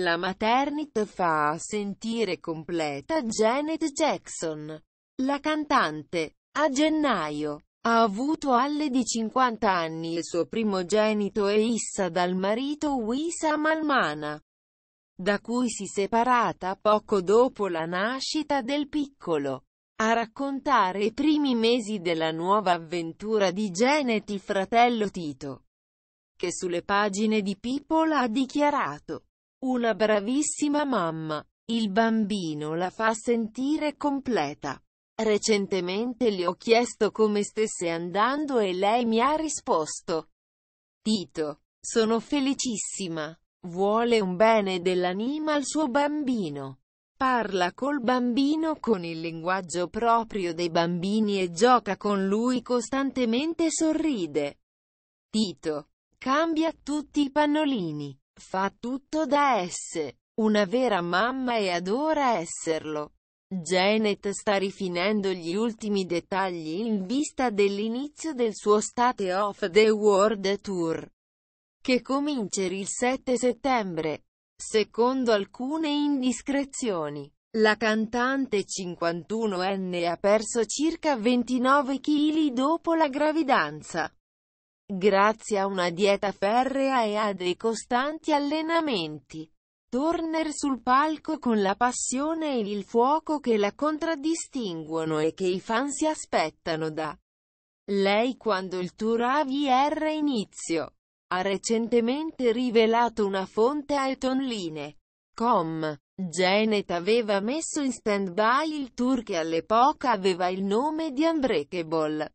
La maternity fa sentire completa Janet Jackson. La cantante, a gennaio, ha avuto alle di 50 anni il suo primogenito e issa dal marito Wissam Almana, da cui si separata poco dopo la nascita del piccolo. A raccontare i primi mesi della nuova avventura di Janet il fratello Tito, che sulle pagine di People ha dichiarato una bravissima mamma. Il bambino la fa sentire completa. Recentemente le ho chiesto come stesse andando e lei mi ha risposto. Tito, sono felicissima. Vuole un bene dell'anima al suo bambino. Parla col bambino con il linguaggio proprio dei bambini e gioca con lui costantemente sorride. Tito. Cambia tutti i pannolini. Fa tutto da esse. Una vera mamma e adora esserlo. Janet sta rifinendo gli ultimi dettagli in vista dell'inizio del suo State of the World Tour, che comincia il 7 settembre. Secondo alcune indiscrezioni, la cantante 51enne ha perso circa 29 kg dopo la gravidanza grazie a una dieta ferrea e a dei costanti allenamenti. Turner sul palco con la passione e il fuoco che la contraddistinguono e che i fan si aspettano da lei quando il tour AVR inizio. Ha recentemente rivelato una fonte a etonline.com. Janet aveva messo in stand-by il tour che all'epoca aveva il nome di Unbreakable.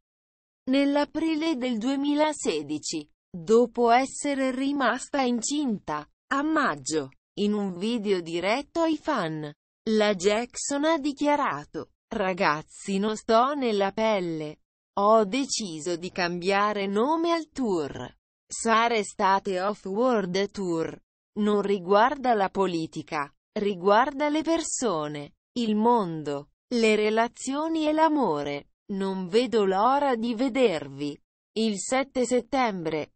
Nell'aprile del 2016, dopo essere rimasta incinta, a maggio, in un video diretto ai fan, la Jackson ha dichiarato, ragazzi non sto nella pelle. Ho deciso di cambiare nome al tour. Sarà estate off-world tour. Non riguarda la politica, riguarda le persone, il mondo, le relazioni e l'amore. Non vedo l'ora di vedervi. Il 7 settembre,